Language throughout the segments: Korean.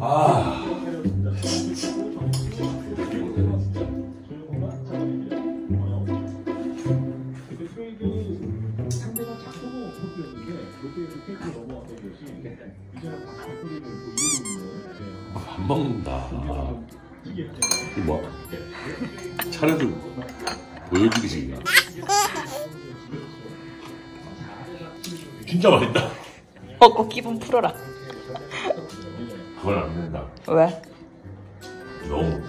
아. 안 먹는다. 뭐 차례도 보여주기지. 진짜 맛있다. 먹고 기분 풀어라. 그건 안 된다. 왜? 너무 못해.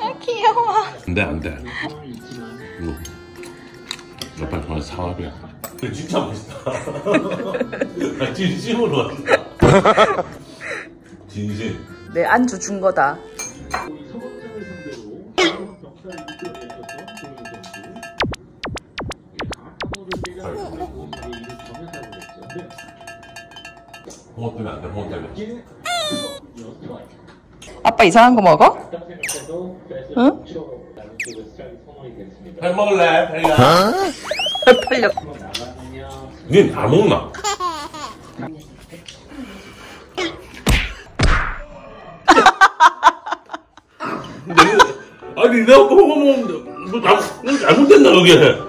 아 귀여워. 안 돼, 안 돼. 이거. 옆에 정말 사과비야. 진짜 멋있다. 나 진심으로 왔다. 진심. 내 안주 준 거다. 홍어 때문에 안 돼, 홍어 때문에. 아빠 이상한 거 먹어? 응? 잘 먹을래, 달려. 팔려. 닌다 먹나? 아니 내가 뭐뭐 잘, 뭐 잘못됐나 그게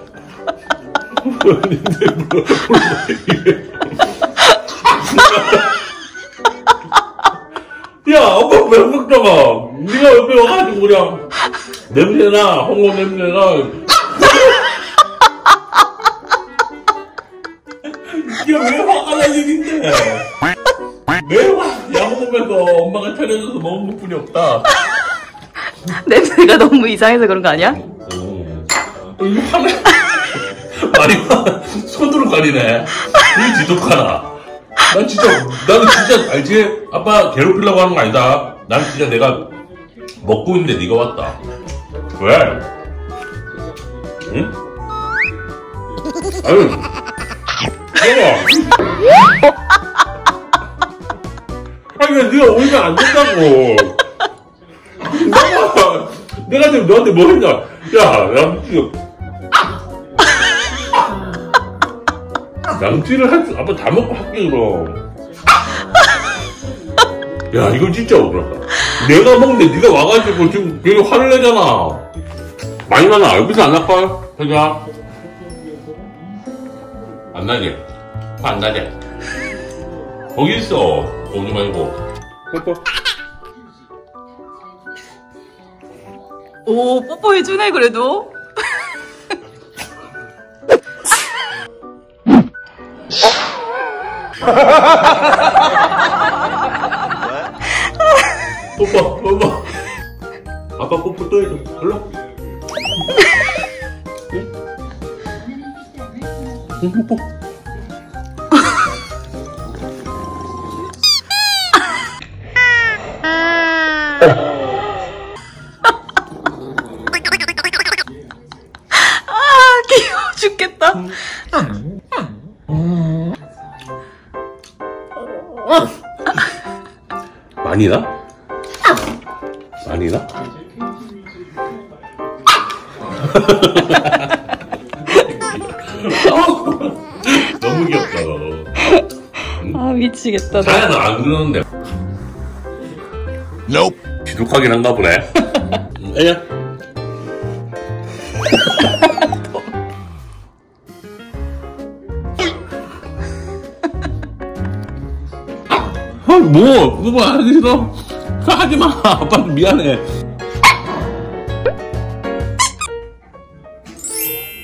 왜 먹다가 네가 옆에 와가지고 그냥 냄새나 홍어 냄새나. 이게 왜 화가 날 일인데 매화 야먹으면서 엄마가 차려줘서 먹은 것뿐이 없다. 냄새가 너무 이상해서 그런 거 아니야? 이거 화가 아니 손으로 가리네. 이게 지독하나. 난 진짜 나는 진짜 알지 아빠 괴롭히려고 하는 거 아니다 난 진짜 내가 먹고 있는데 네가 왔다. 왜? 응? 아유. 먹어 아니 왜 네가 오면 안 된다고? 내가 내가 지금 너한테 뭐 했냐? 야 양치를 할 수, 아빠 다 먹고 할게 그럼 야 이거 진짜 억울하다 내가 먹는데 네가 와가지고 지금 되게 화를 내잖아 많이 나나 여기서 안 날걸? 자기야 안 나지? 화 안 나지? 거기 있어 오지 말고 뽀뽀 오 뽀뽀해주네 그래도. 뽀뽀 뽀뽀 아빠 뽀뽀 또 해줘 일로 응? 응 뽀뽀 아 귀여워 죽겠다. 많이 나? 많이 나? 너무 귀엽다 너 아 미치겠다. 나. 자야는 안 그러는데 Nope. 지독하긴 한가 보네 애야 아, 뭐, 그거 하기 싫어. 그거 하지 마. 아빠 미안해.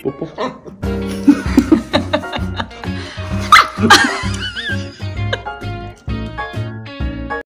뽀뽀.